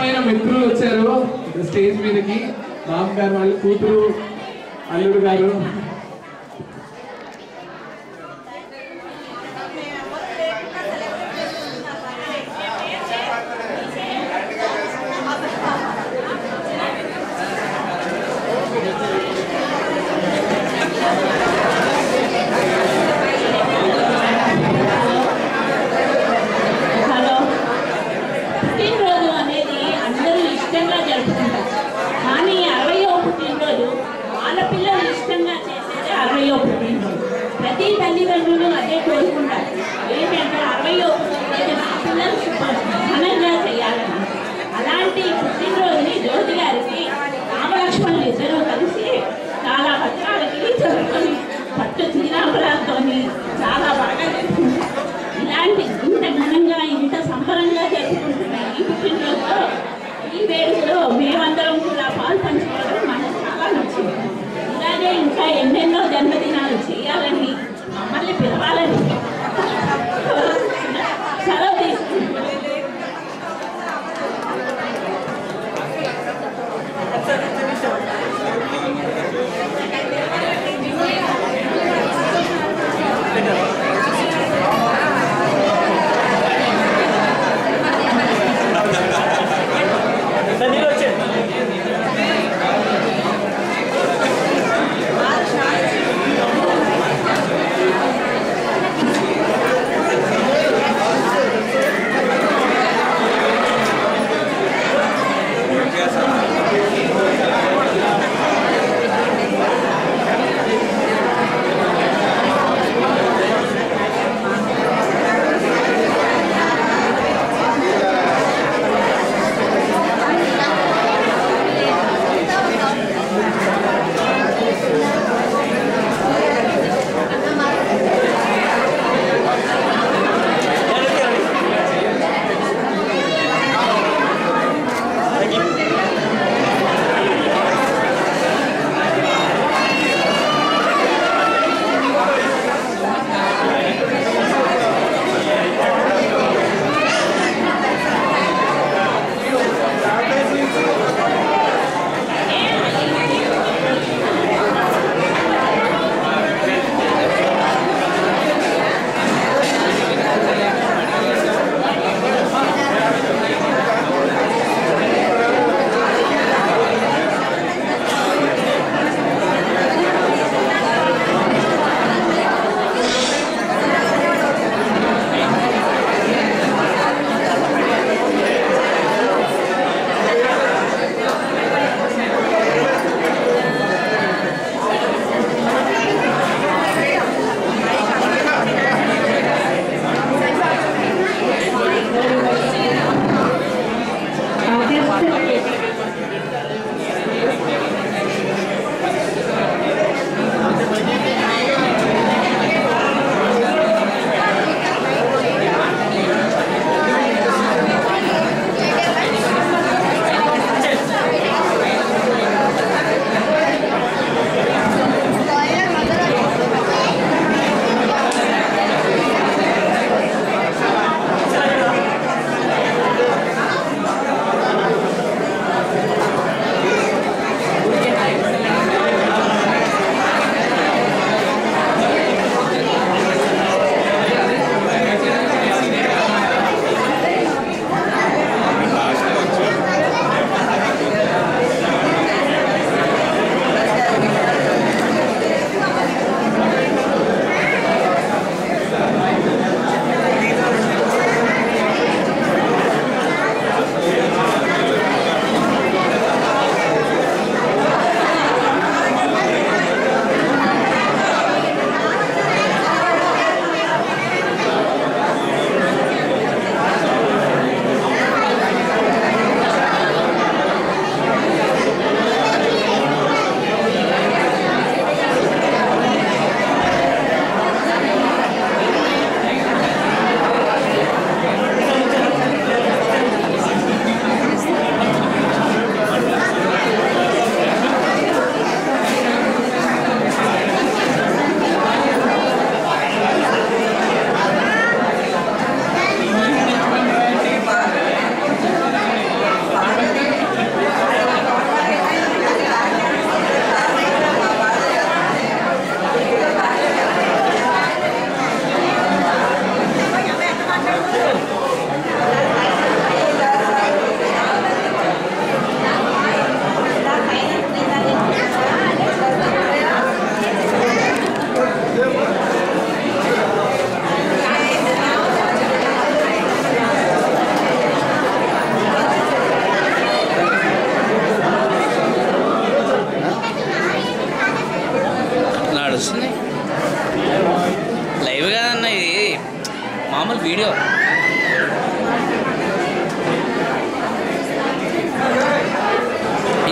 ప్రియమైన మిత్రులు వచ్చారు. స్టేజ్ మీదకి. మామగారు వాళ్ళు కూతురు అల్లుడు గారు.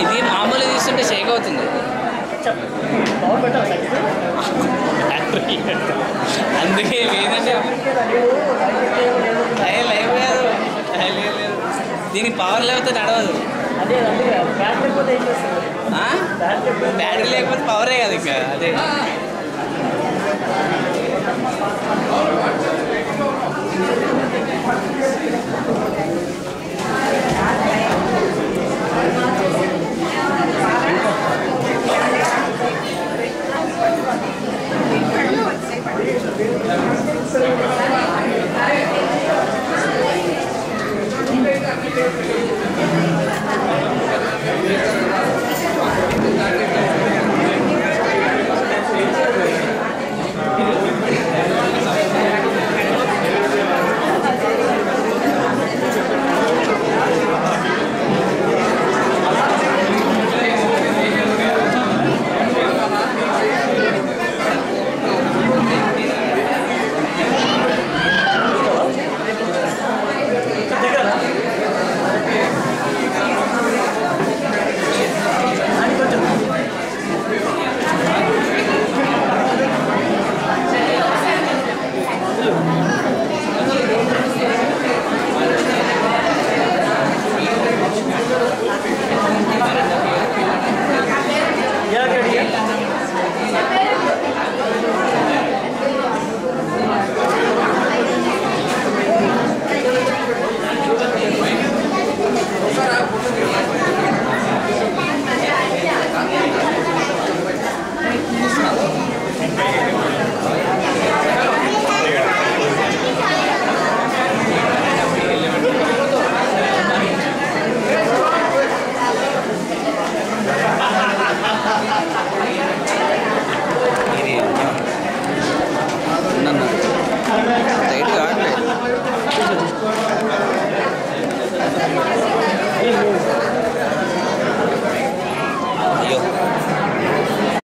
ఇది మామూలు తీసుకుంటే షేక్ అవుతుంది. అందుకే లేదంటే లేదు దీనికి పవర్ లేకపోతే నడవదు. బ్యాటరీ లేకపోతే పవరే కదా ఇంకా అదే. Thank you. Obrigado.